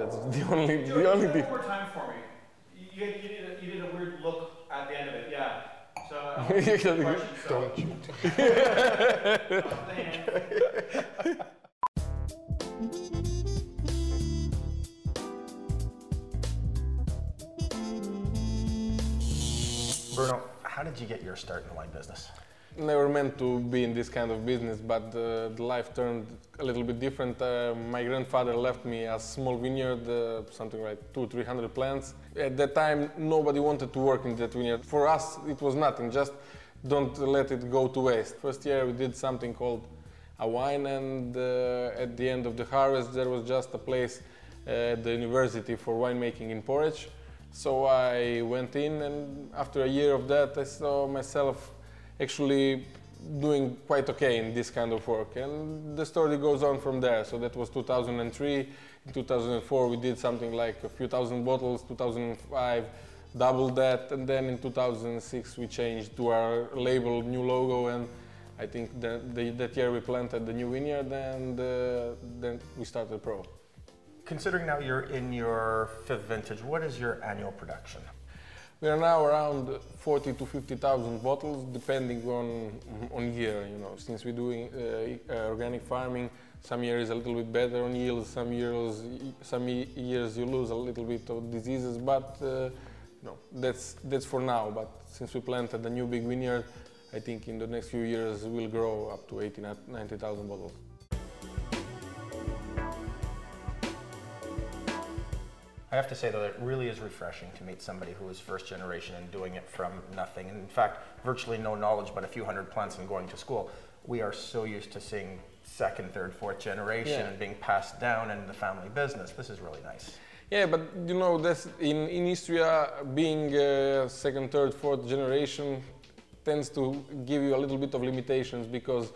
That's the only Joe, the only thing. one more time for me. You, you, you, did a, you did a weird look at the end of it, yeah. So, uh, question, so Don't you? off the hand. Bruno, how did you get your start in the wine business? Never meant to be in this kind of business, but uh, the life turned a little bit different. Uh, my grandfather left me a small vineyard, uh, something like two, three hundred plants. At that time, nobody wanted to work in that vineyard. For us, it was nothing. Just don't let it go to waste. First year, we did something called a wine, and uh, at the end of the harvest, there was just a place uh, at the university for winemaking in Poreč. So I went in, and after a year of that, I saw myself actually doing quite okay in this kind of work. And the story goes on from there. So that was 2003. In 2004, we did something like a few thousand bottles. 2005, doubled that. And then in 2006, we changed to our label, new logo. And I think that, the, that year we planted the new vineyard and uh, then we started Pro. Considering now you're in your fifth vintage, what is your annual production? We are now around 40 to 50,000 bottles, depending on on year. You know, since we're doing uh, uh, organic farming, some years a little bit better on yields, some years some years you lose a little bit of diseases, but uh, you know that's that's for now. But since we planted a new big vineyard, I think in the next few years we'll grow up to 80, 90,000 bottles. I have to say though, that it really is refreshing to meet somebody who is first generation and doing it from nothing. And in fact, virtually no knowledge but a few hundred plants and going to school. We are so used to seeing second, third, fourth generation Yeah. and being passed down in the family business. This is really nice. Yeah, but you know, that's in in Istria, being uh, second, third, fourth generation tends to give you a little bit of limitations because.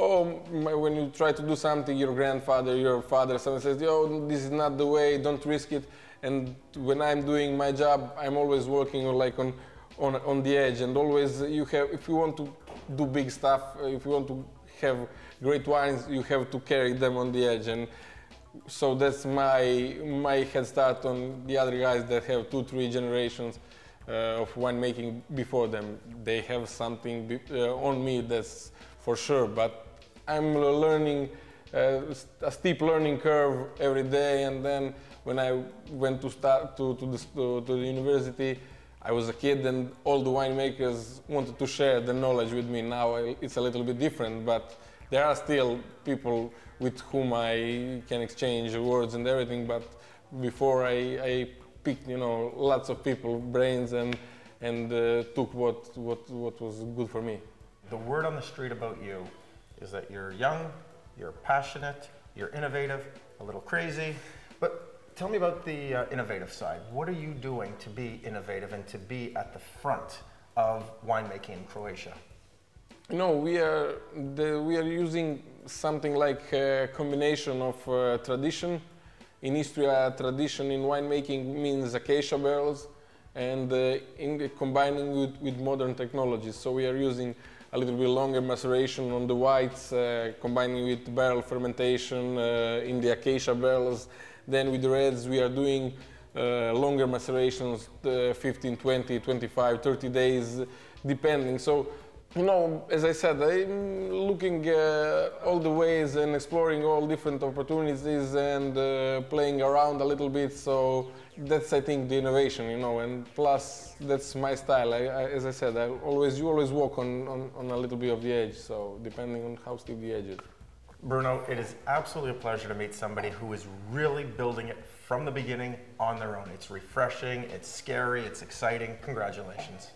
Oh, when you try to do something, your grandfather, your father, someone says, "Oh, this is not the way. Don't risk it." And when I'm doing my job, I'm always working on like on, on on the edge, and always you have. If you want to do big stuff, uh, if you want to have great wines, you have to carry them on the edge, and so that's my my head start on the other guys that have two three generations uh, of winemaking before them they have something uh, on me that's for sure but i'm learning uh, a steep learning curve every day and then when i went to start to to the, to, to the university I was a kid and all the winemakers wanted to share the knowledge with me. Now it's a little bit different, but there are still people with whom I can exchange words and everything. But before I, I picked, you know, lots of people brains and and uh, took what, what what was good for me. The word on the street about you is that you're young, you're passionate, you're innovative, a little crazy. But tell me about the uh, innovative side. What are you doing to be innovative and to be at the front of winemaking in Croatia? No, we are the, we are using something like a combination of uh, tradition. In Istria, tradition in winemaking means acacia barrels, and uh, in combining with, with modern technologies. So we are using a little bit longer maceration on the whites, uh, combining with barrel fermentation uh, in the acacia barrels. Then with the reds, we are doing uh, longer macerations, uh, 15, 20, 25, 30 days, depending. So, you know, as I said, I'm looking uh, all the ways and exploring all different opportunities and uh, playing around a little bit. So that's, I think, the innovation, you know, and plus that's my style. I, I, as I said, I always, you always walk on, on, on a little bit of the edge. So depending on how steep the edge is. Bruno, it is absolutely a pleasure to meet somebody who is really building it from the beginning on their own. It's refreshing, it's scary, it's exciting. Congratulations.